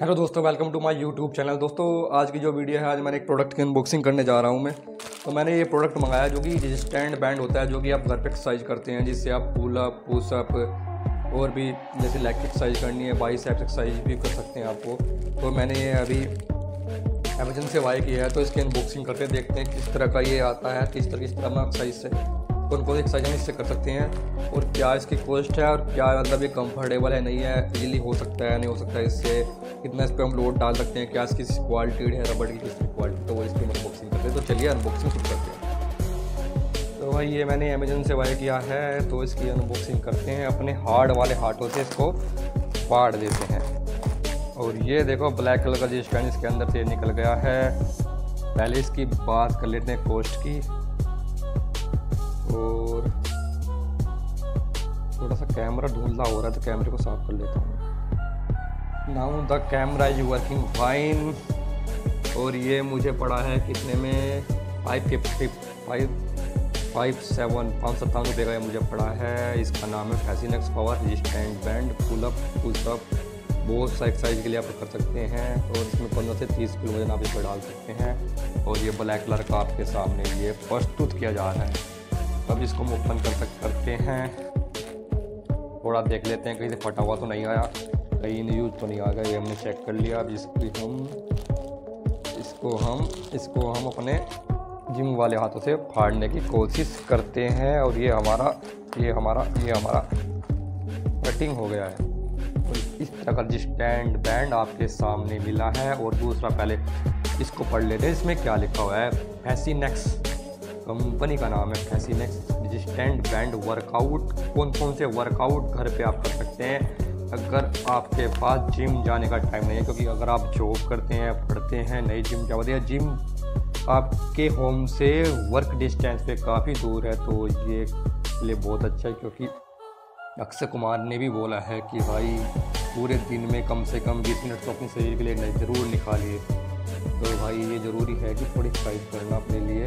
Hello दोस्तों welcome to my YouTube channel दोस्तों, आज की जो वीडियो है, आज मैंने एक प्रोडक्ट की अनबॉक्सिंग करने जा रहा हूँ मैं। तो मैंने ये प्रोडक्ट मंगाया जो कि स्टैंड बैंड होता है, जो कि आप घर पे एक्सरसाइज करते हैं, जिससे आप पुल अप पुशअप और भी जैसे लेग एक्सरसाइज करनी है बाइस एक्सरसाइज भी कर सकते हैं आपको। तो मैंने ये अभी अमेजन से वाई किया है तो इसकी अनबॉक्सिंग करके देखते हैं किस तरह का ये आता है, किस तरह किस तरह एक्सरसाइज से कौन कौन एक्सरसाइज हम इससे कर सकते हैं। और क्या इसकी कॉस्ट है और क्या मतलब ये कंफर्टेबल है, नहीं है? इजीली हो सकता है, नहीं हो सकता है इससे। कितना इस पर हम लोड डाल सकते हैं? क्या इसकी क्वालिटी है? रबड़ की किसकी क्वालिटी तो वो इसकी अनबॉक्सिंग करते हैं। तो चलिए अनबॉक्सिंग शुरू करते हैं। तो भाई ये मैंने अमेजन से बाय किया है तो इसकी अनबॉक्सिंग करते हैं। अपने हार्ड वाले हाथों से इसको फाड़ देते हैं। और ये देखो ब्लैक कलर का जो स्टैंड इसके अंदर से निकल गया है। पहले इसकी बात कर लेते हैं कॉस्ट की। और थोड़ा सा कैमरा ढूंढना हो रहा है तो कैमरे को साफ़ कर लेता हूँ। Now the camera is working fine और ये मुझे पड़ा है कितने में? Five fifty five five seven पाँच सत्तावन रुपये का मुझे पड़ा है। इसका नाम है Fascinex power stand band pullup pullup बहुत सा एक्सरसाइज के लिए आप कर सकते हैं। और इसमें पंद्रह से तीस किलो वज़न आप इसमें डाल सकते हैं। और ये ब्लैक कलर का आपके सामने ये प्रस्तुत किया जा रहा है। अब इसको हम ओपन कर सक, करते हैं। थोड़ा देख लेते हैं, कहीं से फटा हुआ तो नहीं आया। कहीं यूज़ तो नहीं आ गया, ये हमने चेक कर लिया। अब इसकी हम, इसको हम इसको हम अपने जिम वाले हाथों से फाड़ने की कोशिश करते हैं। और ये हमारा ये हमारा ये हमारा कटिंग हो गया है। और इस तरह का स्टैंड बैंड आपके सामने मिला है। और दूसरा पहले इसको पढ़ लेते हैं, इसमें क्या लिखा हुआ है? फैसी नेक्स कंपनी का नाम है फैसिनेक्स स्टैंड बैंड वर्कआउट कौन कौन से वर्कआउट घर पे आप कर सकते हैं। अगर आपके पास जिम जाने का टाइम नहीं है, क्योंकि अगर आप जॉब करते हैं, पढ़ते हैं, नई जिम जाते हैं जिम आपके होम से वर्क डिस्टेंस पे काफ़ी दूर है तो ये लिए बहुत अच्छा है, क्योंकि अक्षय कुमार ने भी बोला है कि भाई, पूरे दिन में कम से कम बीस मिनट तो अपने शरीर के लिए ज़रूर निकालिए। तो भाई, ये ज़रूरी है कि थोड़ी एक्सरसाइज करना अपने लिए।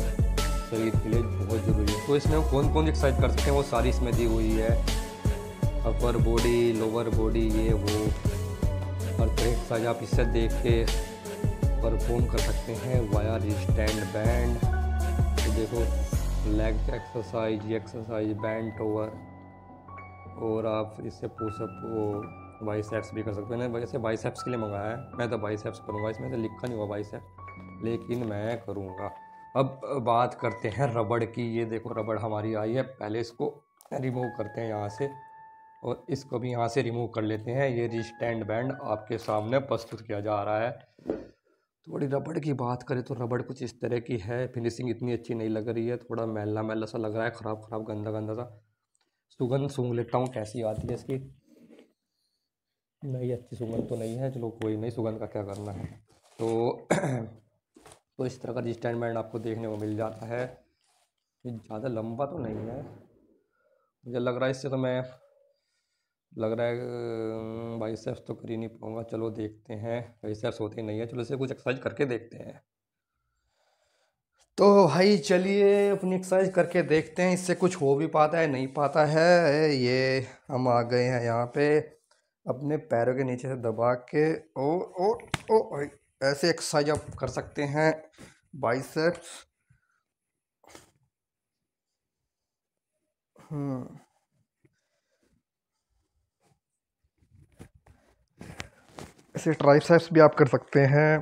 शरीर के लिए बहुत ज़रूरी है। तो इसमें हम कौन कौन एक्सरसाइज कर सकते हैं? वो सारी इसमें दी हुई है। अपर बॉडी लोअर बॉडी ये वो। हर तरह एक्सरसाइज आप इससे देख के परफॉर्म कर सकते हैं वायर स्टैंड बैंड तो देखो leg exercise exercise band over और आप इससे पुशअप वो बाइसेप्स भी कर सकते हैं। वैसे बाइसेप्स के लिए मंगाया है। मैं तो बाइसेप्स करूँगा, इसमें तो लिखा नहीं हुआ बाइसेप लेकिन मैं करूँगा। अब बात करते हैं रबड़ की। ये देखो, रबड़ हमारी आई है। पहले इसको रिमूव करते हैं यहाँ से और इसको भी यहाँ से रिमूव कर लेते हैं। ये स्टैंड बैंड आपके सामने प्रस्तुत किया जा रहा है। थोड़ी रबड़ की बात करें तो रबड़ कुछ इस तरह की है। फिनिशिंग इतनी अच्छी नहीं लग रही है। थोड़ा मैला मैला सा लग रहा है। ख़राब ख़राब, गंदा गंदा सा। सुगंध, सूंघ लेता हूँ। कैसी आती है इसकी? नहीं, अच्छी सुगंध तो नहीं है। चलो कोई नहीं, सुगंध का क्या करना है? तो तो इस तरह का स्टैंड बैंड आपको देखने को मिल जाता है। ये ज़्यादा लंबा तो नहीं है। मुझे लग रहा है, इससे तो मैं लग रहा है बाइसेप्स तो कर ही नहीं पाऊँगा। चलो देखते हैं। बाइसेप्स होते नहीं है। चलो इसे कुछ एक्सरसाइज करके देखते हैं। तो भाई चलिए, अपनी एक्सरसाइज करके देखते हैं। इससे कुछ हो भी पाता है, नहीं पाता है। ये हम आ गए हैं यहाँ पे अपने पैरों के नीचे से दबा के। ओ ओ ओ, ऐसे एक्सरसाइज आप कर सकते हैं। बाइसेप्स हम्म ऐसे ट्राइसेप्स भी आप कर सकते हैं।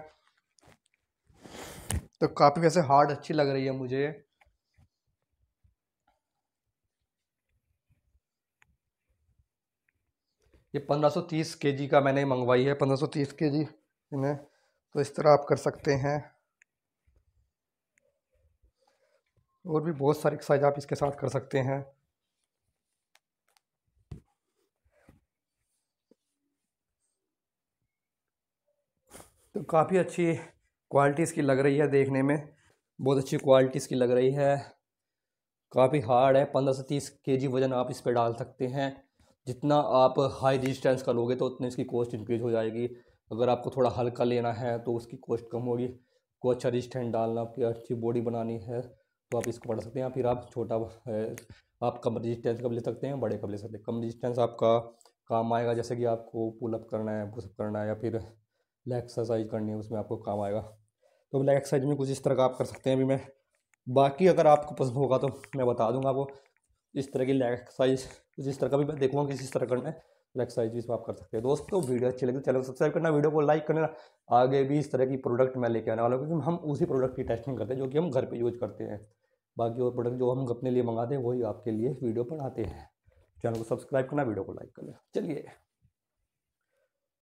तो काफ़ी वैसे हार्ड अच्छी लग रही है मुझे। ये 1530 केजी का मैंने मंगवाई है 1530 केजी इन्हें। तो इस तरह आप कर सकते हैं। और भी बहुत सारी एक्सरसाइज आप इसके साथ कर सकते हैं। तो काफ़ी अच्छी क्वालिटी इसकी लग रही है देखने में। बहुत अच्छी क्वालिटी इसकी लग रही है। काफ़ी हार्ड है। पंद्रह से तीस के वज़न आप इस पर डाल सकते हैं। जितना आप हाई डिस्टेंस का लोगे तो उतनी इसकी कॉस्ट इंक्रीज हो जाएगी। अगर आपको थोड़ा हल्का लेना है तो उसकी कॉस्ट कम होगी। को अच्छा रिस्टेंट डालना, आपकी अच्छी बॉडी बनानी है। तो आप इसको बढ़ा सकते हैं फिर आप छोटा आप कम रजिस्टेंस कब ले सकते हैं, बड़े कब ले सकते हैं। कम रजिस्टेंस आपका काम आएगा, जैसे कि आपको पुलअप करना है पुशअप करना है या फिर लेग एक्सरसाइज करनी है, उसमें आपको काम आएगा। तो लेग एक्सरसाइज में कुछ इस तरह का आप कर सकते हैं अभी मैं। बाकी अगर आपको पसंद होगा तो मैं बता दूँगा आपको। इस तरह की लेग एक्सरसाइज कुछ इस तरह का भी मैं देखूँगा किस तरह करना है। एक्सरसाइज भी आप कर सकते हैं। दोस्तों, वीडियो अच्छी लगी चैनल को सब्सक्राइब करना, वीडियो को लाइक करना, आगे भी इस तरह की प्रोडक्ट मैं लेके आने वाला हूँ, क्योंकि हम उसी प्रोडक्ट की टेस्टिंग करते हैं जो कि हम घर पर यूज़ करते हैं। बाकी और प्रोडक्ट जो हम अपने लिए मंगाते हैं, वही आपके लिए वीडियो पर आते हैं। चैनल को सब्सक्राइब करना, वीडियो को लाइक करना। चलिए।